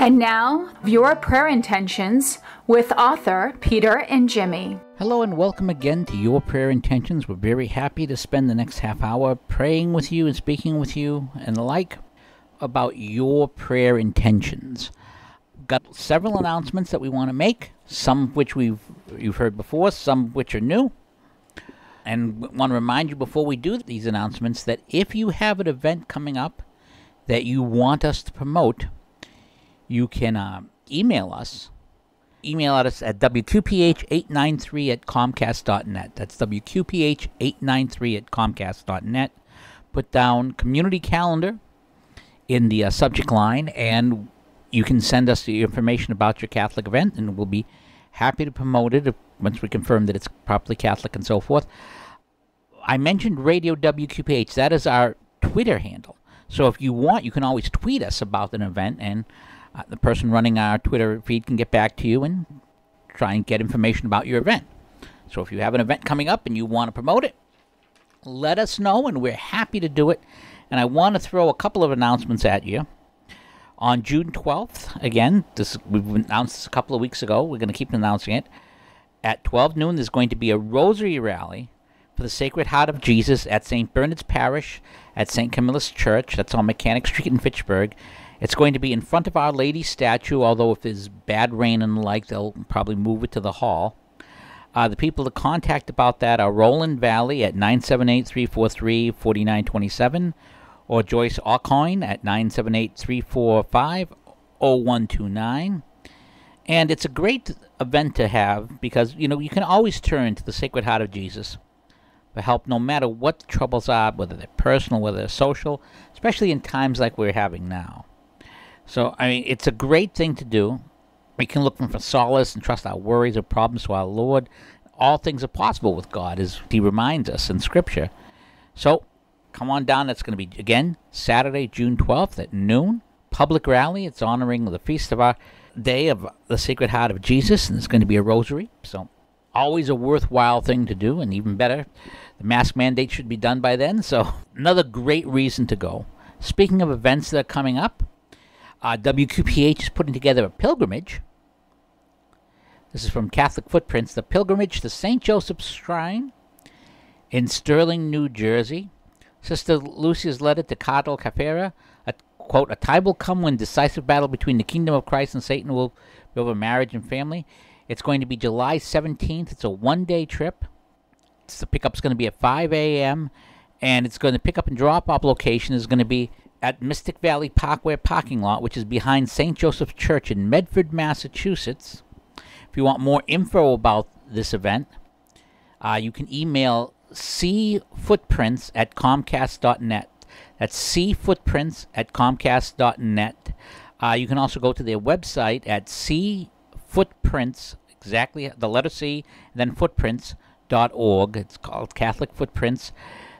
And now, viewer prayer intentions with author Peter Ingemi. Hello and welcome again to Your Prayer Intentions. We're very happy to spend the next half hour praying with you and speaking with you and the like about your prayer intentions. Got several announcements that we want to make, some of which we've you've heard before, some of which are new. And want to remind you before we do these announcements that if you have an event coming up that you want us to promote, you can uh, email us. Email us at wqph893 at comcast.net. That's wqph893 at comcast.net. Put down community calendar in the uh, subject line, and you can send us the information about your Catholic event, and we'll be happy to promote it once we confirm that it's properly Catholic and so forth. I mentioned Radio WQPH. That is our Twitter handle. So if you want, you can always tweet us about an event, and uh, the person running our Twitter feed can get back to you and try and get information about your event. So if you have an event coming up and you want to promote it, let us know, and we're happy to do it. And I want to throw a couple of announcements at you. On June 12th, again, this we've announced this a couple of weeks ago. We're going to keep announcing it. At 12 noon, there's going to be a rosary rally for the Sacred Heart of Jesus at St. Bernard's Parish at St. Camillus Church. That's on Mechanic Street in Fitchburg. It's going to be in front of Our Lady statue, although if there's bad rain and the like, they'll probably move it to the hall. Uh, the people to contact about that are Roland Valley at 978 343 4927 or Joyce Alcoin at 978 345 0129. And it's a great event to have because, you know, you can always turn to the Sacred Heart of Jesus for help no matter what the troubles are, whether they're personal, whether they're social, especially in times like we're having now. So, I mean, it's a great thing to do. We can look for solace and trust our worries or problems to our Lord. All things are possible with God, as He reminds us in Scripture. So, come on down. That's going to be, again, Saturday, June 12th at noon. Public rally. It's honoring the feast of our day of the Sacred Heart of Jesus, and it's going to be a rosary. So, always a worthwhile thing to do, and even better, the mask mandate should be done by then. So, another great reason to go. Speaking of events that are coming up, uh, WQPH is putting together a pilgrimage. This is from Catholic Footprints the pilgrimage to St. Joseph's Shrine in Stirling, New Jersey. Sister Lucia's letter to Cardinal Caffarra, a, quote, a time will come when decisive battle between the kingdom of Christ and Satan will be over marriage and family. It's going to be July 17th. It's a one day trip. It's, the pickup's going to be at 5 a.m. And it's going to pick up and drop off location is going to be at Mystic Valley Parkway parking lot, which is behind St. Joseph Church in Medford, Massachusetts. If you want more info about this event, uh, you can email cfootprints at comcast.net. That's cfootprints at comcast.net. Uh, you can also go to their website at cfootprints, exactly the letter C, then footprints.org. It's called Catholic Footprints.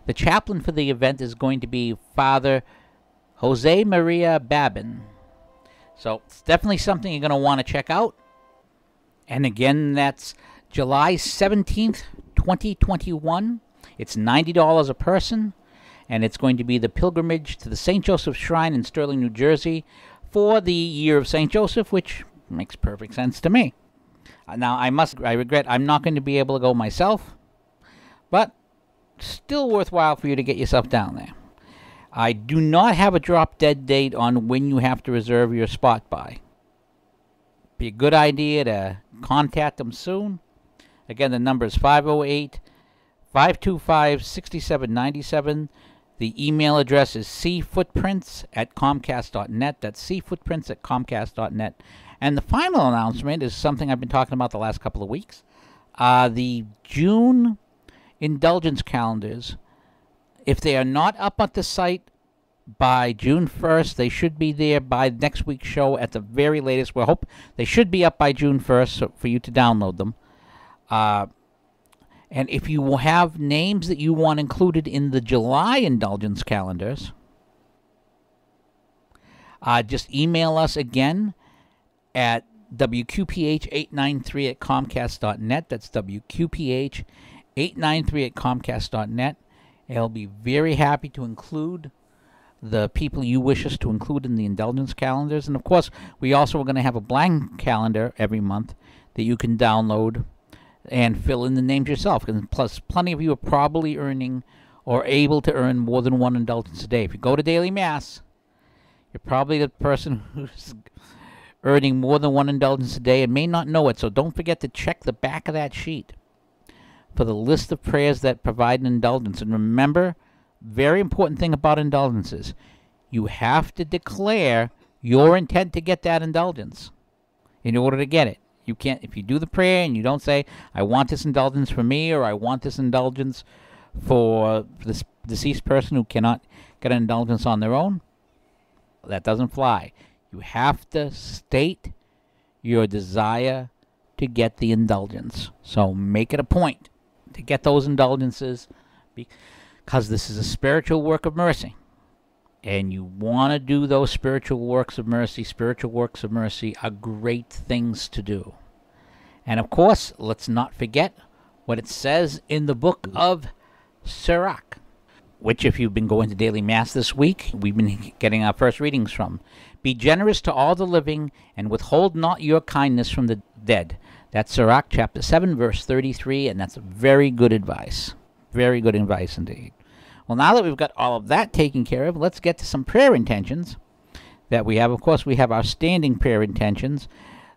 The chaplain for the event is going to be Father Jose Maria Babin. So it's definitely something you're going to want to check out. And again, that's July 17th, 2021. It's $90 a person, and it's going to be the pilgrimage to the St. Joseph Shrine in Stirling, New Jersey for the year of St. Joseph, which makes perfect sense to me. Uh, now, I must, I regret I'm not going to be able to go myself, but still worthwhile for you to get yourself down there. I do not have a drop dead date on when you have to reserve your spot by. Be a good idea to contact them soon. Again, the number is 508 525 6797. The email address is cfootprints at comcast.net. That's cfootprints at comcast.net. And the final announcement is something I've been talking about the last couple of weeks. Uh, the June indulgence calendars if they are not up at the site by June 1st, they should be there by next week's show at the very latest. We hope they should be up by June 1st so for you to download them. Uh, and if you have names that you want included in the July indulgence calendars, uh, just email us again at WQPH893 at Comcast.net. That's WQPH893 at Comcast.net. I'll be very happy to include the people you wish us to include in the indulgence calendars. And of course, we also are going to have a blank calendar every month that you can download and fill in the names yourself. And plus, plenty of you are probably earning or able to earn more than one indulgence a day. If you go to daily mass, you're probably the person who's earning more than one indulgence a day and may not know it. So don't forget to check the back of that sheet for the list of prayers that provide an indulgence. And remember, very important thing about indulgences you have to declare your intent to get that indulgence in order to get it. You can't, if you do the prayer and you don't say, I want this indulgence for me or I want this indulgence for this deceased person who cannot get an indulgence on their own, that doesn't fly. You have to state your desire to get the indulgence. So make it a point to get those indulgences because this is a spiritual work of mercy. And you want to do those spiritual works of mercy. Spiritual works of mercy are great things to do. And of course, let's not forget what it says in the book of Sirach, which, if you've been going to daily mass this week, we've been getting our first readings from. Be generous to all the living, and withhold not your kindness from the dead. That's Sirach chapter 7, verse 33, and that's very good advice. Very good advice indeed. Well, now that we've got all of that taken care of, let's get to some prayer intentions that we have. Of course, we have our standing prayer intentions.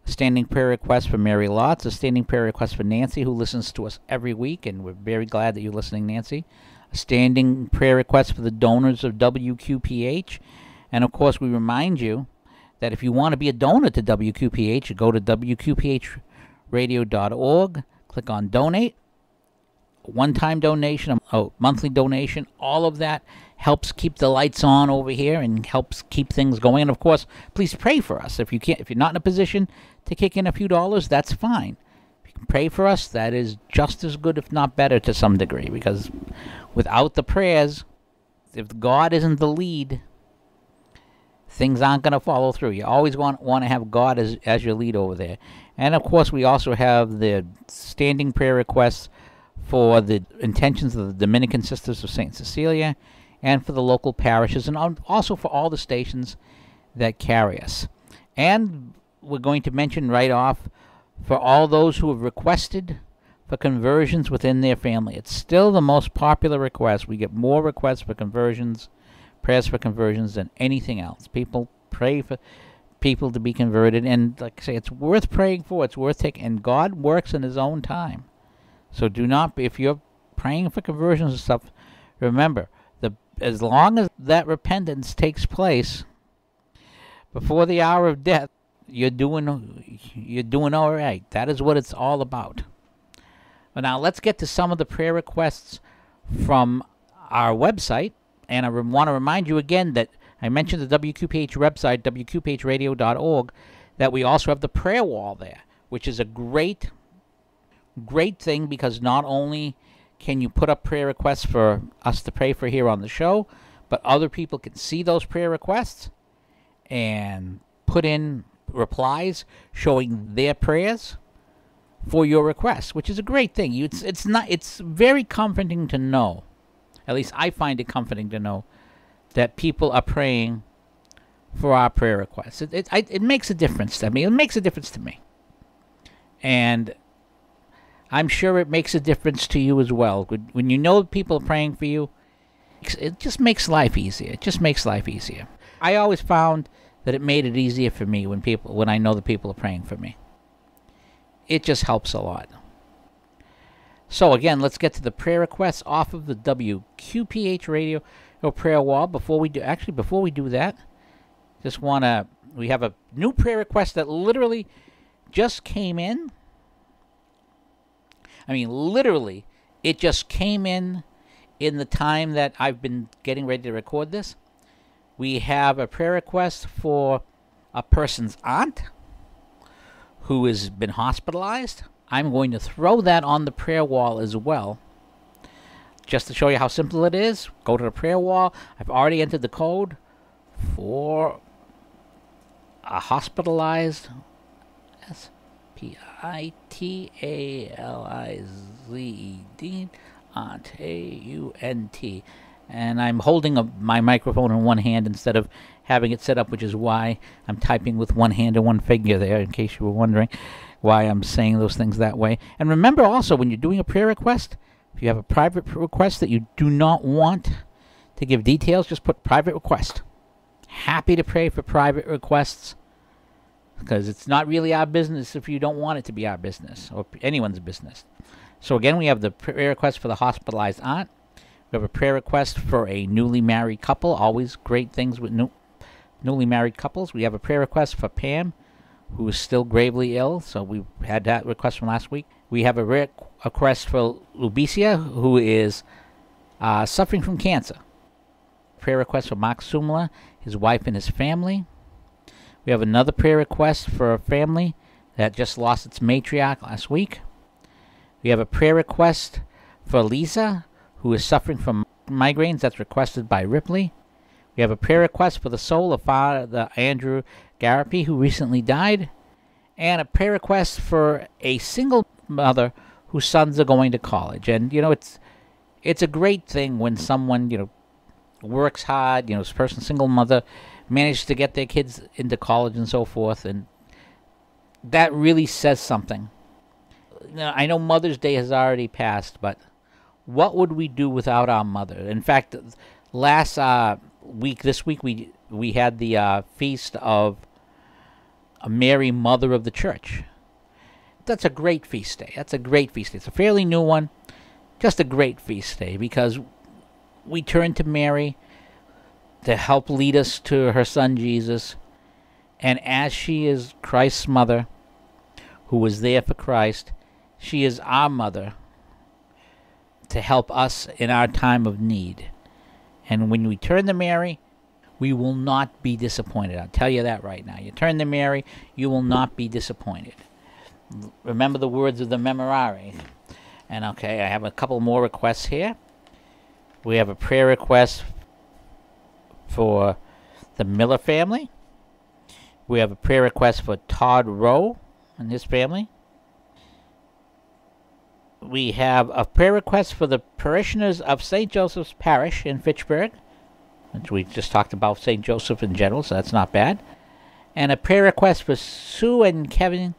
Standing prayer request for Mary Lotz, a standing prayer request for Nancy, who listens to us every week, and we're very glad that you're listening, Nancy. A standing prayer request for the donors of WQPH. And of course, we remind you that if you want to be a donor to WQPH, go to WQPHradio.org, click on donate, one time donation, a monthly donation, all of that helps keep the lights on over here and helps keep things going. And of course, please pray for us. If you can't if you're not in a position to kick in a few dollars, that's fine. If you can pray for us, that is just as good, if not better, to some degree, because without the prayers, if God isn't the lead, things aren't going to follow through. You always want want to have God as as your lead over there. And of course, we also have the standing prayer requests for the intentions of the Dominican Sisters of St. Cecilia and for the local parishes and also for all the stations that carry us. And we're going to mention right off for all those who have requested for conversions within their family. It's still the most popular request. We get more requests for conversions, prayers for conversions than anything else. People pray for people to be converted and like I say it's worth praying for. It's worth taking and God works in his own time. So do not if you're praying for conversions and stuff, remember the as long as that repentance takes place before the hour of death, you're doing you're doing all right. That is what it's all about. But now let's get to some of the prayer requests from our website, and I want to remind you again that I mentioned the WQPH website, WQPHradio.org, that we also have the prayer wall there, which is a great, great thing because not only can you put up prayer requests for us to pray for here on the show, but other people can see those prayer requests and put in replies showing their prayers for your request, which is a great thing. It's it's not it's very comforting to know. At least I find it comforting to know that people are praying for our prayer requests. It it, I, it makes a difference to me. It makes a difference to me, and I'm sure it makes a difference to you as well. When you know people are praying for you, it just makes life easier. It just makes life easier. I always found that it made it easier for me when people when I know the people are praying for me. It just helps a lot. So again, let's get to the prayer requests off of the WQPH radio prayer wall. Before we do actually before we do that, just wanna we have a new prayer request that literally just came in. I mean literally it just came in in the time that I've been getting ready to record this we have a prayer request for a person's aunt who has been hospitalized. I'm going to throw that on the prayer wall as well. Just to show you how simple it is, go to the prayer wall. I've already entered the code for a hospitalized S P I T A L I Z E D aunt A U N T and I'm holding a, my microphone in one hand instead of having it set up, which is why I'm typing with one hand and one finger there, in case you were wondering why I'm saying those things that way. And remember also, when you're doing a prayer request, if you have a private request that you do not want to give details, just put private request. Happy to pray for private requests because it's not really our business if you don't want it to be our business or anyone's business. So again, we have the prayer request for the hospitalized aunt. We have a prayer request for a newly married couple. Always great things with new, newly married couples. We have a prayer request for Pam, who is still gravely ill. So we had that request from last week. We have a request for Lubicia, who is uh, suffering from cancer. Prayer request for Mark Sumla, his wife and his family. We have another prayer request for a family that just lost its matriarch last week. We have a prayer request for Lisa, who is suffering from migraines that's requested by Ripley. We have a prayer request for the soul of Father Andrew Garapi, who recently died, and a prayer request for a single mother whose sons are going to college. And you know, it's it's a great thing when someone you know works hard. You know, this person, single mother, manages to get their kids into college and so forth, and that really says something. Now, I know Mother's Day has already passed, but what would we do without our mother? In fact, last uh, week, this week, we we had the uh, feast of a Mary, Mother of the Church. That's a great feast day. That's a great feast day. It's a fairly new one, just a great feast day because we turn to Mary to help lead us to her son Jesus. And as she is Christ's mother, who was there for Christ, she is our mother to help us in our time of need. And when we turn to Mary, we will not be disappointed. I'll tell you that right now. You turn to Mary, you will not be disappointed. Remember the words of the Memorare. And okay, I have a couple more requests here. We have a prayer request for the Miller family. We have a prayer request for Todd Rowe and his family we have a prayer request for the parishioners of St. Joseph's Parish in Fitchburg, which we just talked about St. Joseph in general, so that's not bad. And a prayer request for Sue and Kevin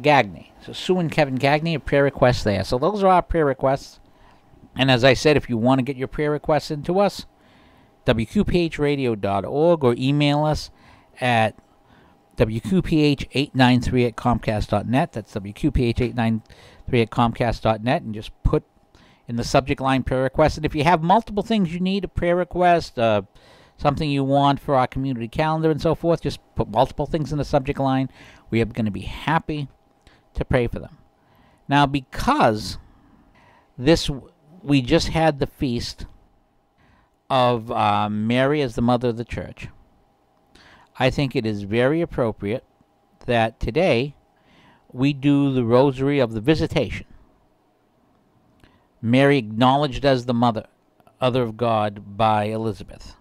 Gagney. So Sue and Kevin Gagney, a prayer request there. So those are our prayer requests. And as I said, if you want to get your prayer requests into us, wqphradio.org or email us at wqph893 at comcast.net. That's wqph893 at comcast.net and just put in the subject line prayer request. And if you have multiple things you need, a prayer request, uh, something you want for our community calendar and so forth, just put multiple things in the subject line. We are going to be happy to pray for them. Now, because this, we just had the feast of uh, Mary as the mother of the church. I think it is very appropriate that today we do the rosary of the visitation. Mary acknowledged as the mother, other of God by Elizabeth.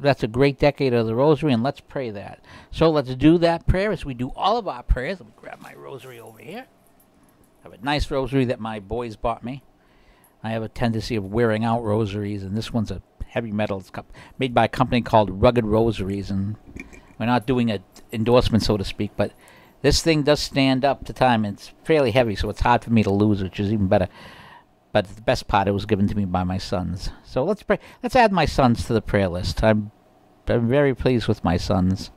That's a great decade of the rosary, and let's pray that. So let's do that prayer as we do all of our prayers. Let me grab my rosary over here. I have a nice rosary that my boys bought me. I have a tendency of wearing out rosaries, and this one's a heavy metal. It's made by a company called Rugged Rosaries, and we're not doing an endorsement, so to speak, but this thing does stand up to time. It's fairly heavy, so it's hard for me to lose, which is even better. But the best part, it was given to me by my sons. So let's pray. Let's add my sons to the prayer list. I'm, I'm very pleased with my sons,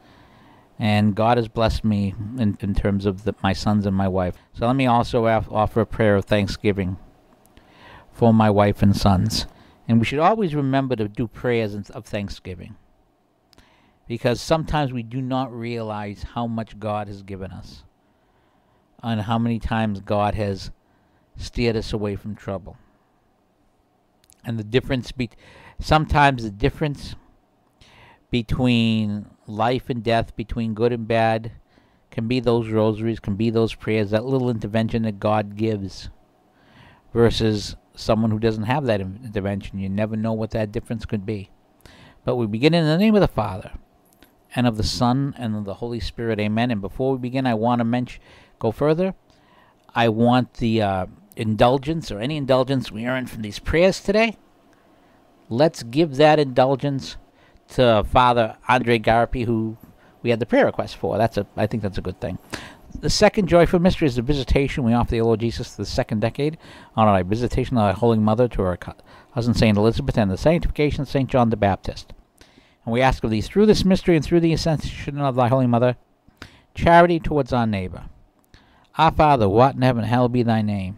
and God has blessed me in, in terms of the, my sons and my wife. So let me also offer a prayer of thanksgiving for my wife and sons. And we should always remember to do prayers of thanksgiving because sometimes we do not realize how much God has given us and how many times God has steered us away from trouble. And the difference be sometimes the difference between life and death, between good and bad, can be those rosaries, can be those prayers, that little intervention that God gives versus someone who doesn't have that intervention. You never know what that difference could be. But we begin in the name of the Father, and of the Son and of the Holy Spirit. Amen. And before we begin, I want to mention, go further. I want the uh, indulgence or any indulgence we earn from these prayers today. let's give that indulgence to Father Andre Garapi, who we had the prayer request for. That's a, I think that's a good thing. The second joyful mystery is the visitation we offer the Lord Jesus to the second decade on our visitation of our Holy Mother to our cousin Saint Elizabeth and the sanctification of Saint John the Baptist. And we ask of thee through this mystery and through the ascension of thy Holy Mother, charity towards our neighbor. Our Father, what in heaven, hallowed be thy name.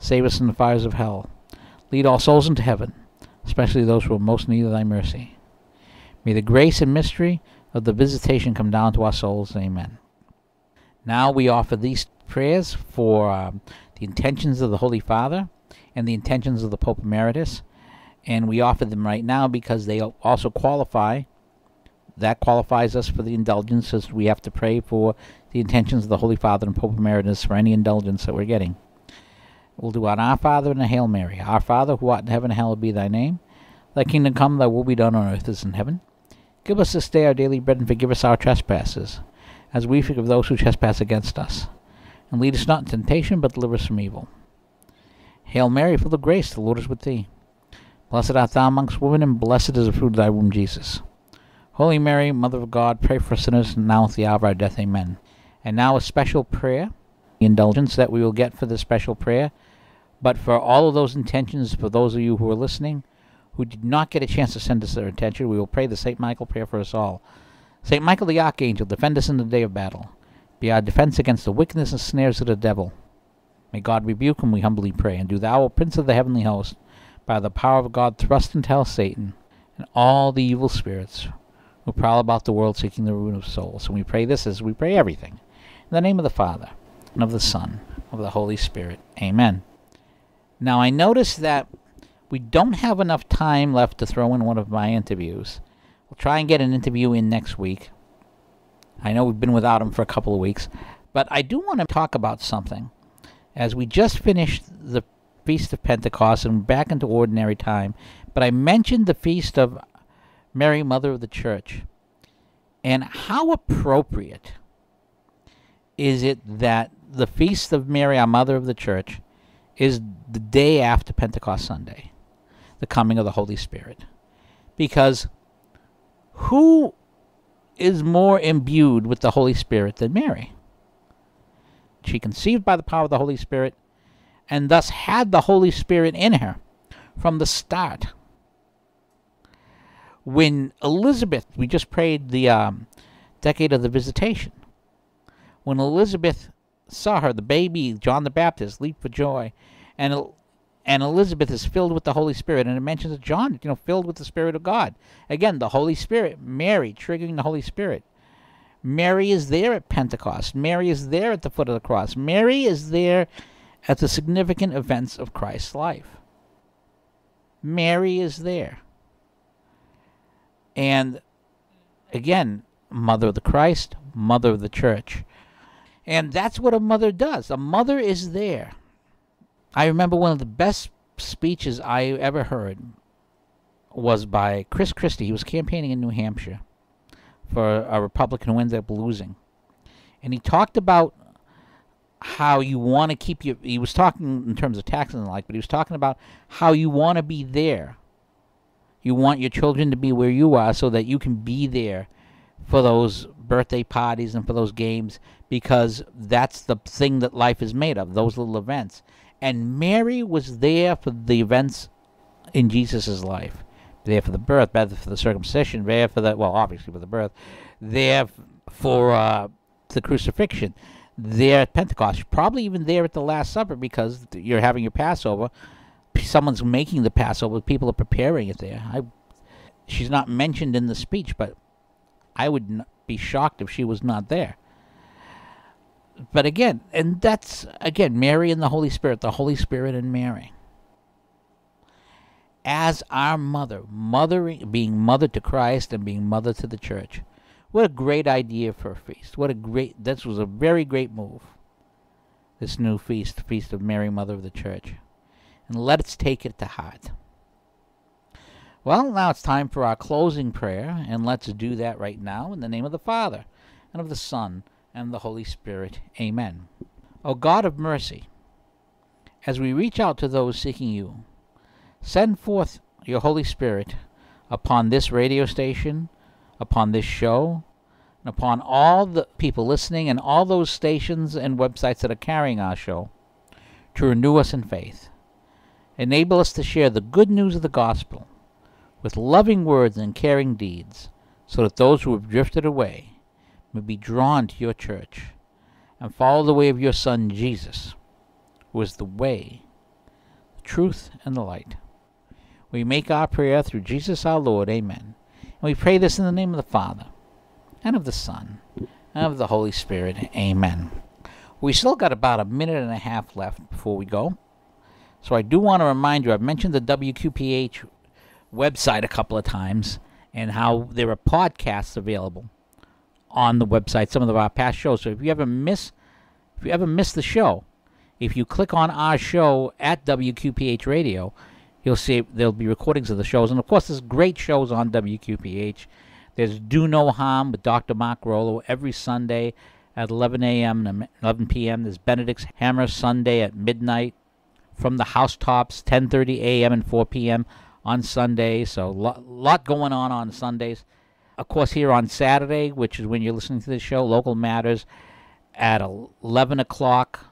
save us from the fires of hell, lead all souls into heaven especially those who are most need of thy mercy. May the grace and mystery of the visitation come down to our souls. Amen. Now we offer these prayers for um, the intentions of the Holy Father and the intentions of the Pope Emeritus. And we offer them right now because they also qualify. That qualifies us for the indulgences. We have to pray for the intentions of the Holy Father and Pope Emeritus for any indulgence that we're getting. We'll do on Our Father and a Hail Mary. Our Father, who art in heaven, hallowed be thy name. Thy kingdom come, thy will be done on earth as in heaven. Give us this day our daily bread, and forgive us our trespasses, as we forgive those who trespass against us. And lead us not into temptation, but deliver us from evil. Hail Mary, full of grace, the Lord is with thee. Blessed art thou amongst women, and blessed is the fruit of thy womb, Jesus. Holy Mary, Mother of God, pray for sinners, now at the hour of our death. Amen. And now a special prayer, the indulgence that we will get for this special prayer but for all of those intentions, for those of you who are listening, who did not get a chance to send us their intention, we will pray the St. Michael prayer for us all. St. Michael the Archangel, defend us in the day of battle. Be our defense against the wickedness and snares of the devil. May God rebuke him, we humbly pray. And do thou, O Prince of the heavenly host, by the power of God, thrust into hell Satan and all the evil spirits who prowl about the world seeking the ruin of souls. And we pray this as we pray everything. In the name of the Father, and of the Son, and of the Holy Spirit. Amen. Now, I notice that we don't have enough time left to throw in one of my interviews. We'll try and get an interview in next week. I know we've been without him for a couple of weeks, but I do want to talk about something. As we just finished the Feast of Pentecost and back into ordinary time, but I mentioned the Feast of Mary, Mother of the Church. And how appropriate is it that the Feast of Mary, our Mother of the Church, is the day after Pentecost Sunday, the coming of the Holy Spirit. Because who is more imbued with the Holy Spirit than Mary? She conceived by the power of the Holy Spirit and thus had the Holy Spirit in her from the start. When Elizabeth, we just prayed the um, decade of the visitation, when Elizabeth saw her, the baby, John the Baptist, leap for joy and and Elizabeth is filled with the Holy Spirit, and it mentions John, you know, filled with the Spirit of God. Again, the Holy Spirit, Mary, triggering the Holy Spirit. Mary is there at Pentecost. Mary is there at the foot of the cross. Mary is there at the significant events of Christ's life. Mary is there. And again, mother of the Christ, mother of the church. And that's what a mother does. A mother is there. I remember one of the best speeches I ever heard was by Chris Christie. He was campaigning in New Hampshire for a Republican who ended up losing. And he talked about how you want to keep your. He was talking in terms of taxes and the like, but he was talking about how you want to be there. You want your children to be where you are so that you can be there for those birthday parties and for those games because that's the thing that life is made of, those little events. And Mary was there for the events in Jesus' life. There for the birth, there for the circumcision, there for the, well, obviously for the birth, there for uh, the crucifixion, there at Pentecost, probably even there at the Last Supper because you're having your Passover. Someone's making the Passover, people are preparing it there. I, she's not mentioned in the speech, but I would be shocked if she was not there but again, and that's again Mary and the Holy Spirit, the Holy Spirit and Mary. As our mother, mothering, being mother to Christ and being mother to the church. What a great idea for a feast. What a great, this was a very great move. This new feast, the Feast of Mary, Mother of the Church. And let us take it to heart. Well, now it's time for our closing prayer, and let's do that right now in the name of the Father, and of the Son, and the Holy Spirit. Amen. O God of mercy, as we reach out to those seeking you, send forth your Holy Spirit upon this radio station, upon this show, and upon all the people listening and all those stations and websites that are carrying our show to renew us in faith. Enable us to share the good news of the gospel with loving words and caring deeds so that those who have drifted away may be drawn to your church and follow the way of your Son Jesus, who is the way, the truth, and the light. We make our prayer through Jesus our Lord. Amen. And we pray this in the name of the Father, and of the Son, and of the Holy Spirit. Amen. We still got about a minute and a half left before we go. So I do want to remind you, I've mentioned the WQPH website a couple of times and how there are podcasts available on the website some of our uh, past shows. So if you ever miss, if you ever miss the show, if you click on our show at WQPH Radio, you'll see there'll be recordings of the shows. And of course, there's great shows on WQPH. There's Do No Harm with Dr. Mark Rollo every Sunday at 11 a.m. and 11 p.m. There's Benedict's Hammer Sunday at midnight. From the Housetops, 10:30 a.m. and 4 p.m. on Sunday. So a lot going on on Sundays of course, here on Saturday, which is when you're listening to the show, Local Matters, at 11 o'clock.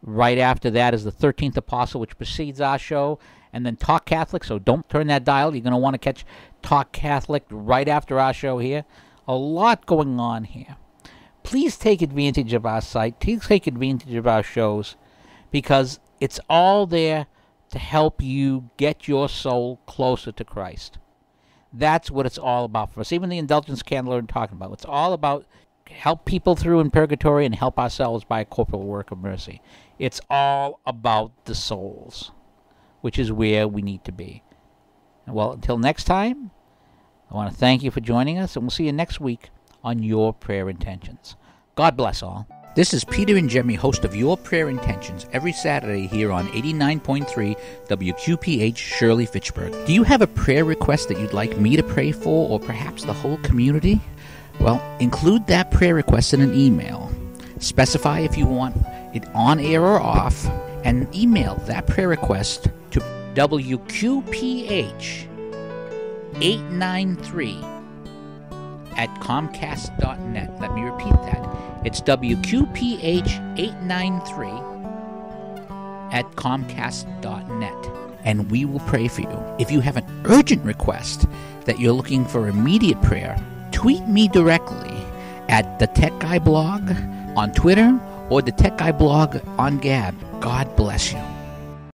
Right after that is the 13th Apostle, which precedes our show, and then Talk Catholic. So don't turn that dial. You're going to want to catch Talk Catholic right after our show here. A lot going on here. Please take advantage of our site. Please take advantage of our shows because it's all there to help you get your soul closer to Christ. That's what it's all about for us. Even the indulgence candle we're talking about. It's all about help people through in purgatory and help ourselves by a corporal work of mercy. It's all about the souls, which is where we need to be. Well, until next time, I want to thank you for joining us, and we'll see you next week on Your Prayer Intentions. God bless all. This is Peter Ingemi, host of Your Prayer Intentions, every Saturday here on 89.3 WQPH Shirley Fitchburg. Do you have a prayer request that you'd like me to pray for, or perhaps the whole community? Well, include that prayer request in an email. Specify if you want it on air or off, and email that prayer request to WQPH893 at Comcast.net. Let me repeat that. It's WQPH893 at Comcast.net. And we will pray for you. If you have an urgent request that you're looking for immediate prayer, tweet me directly at the Tech Guy blog on Twitter or the Tech Guy blog on Gab. God bless you.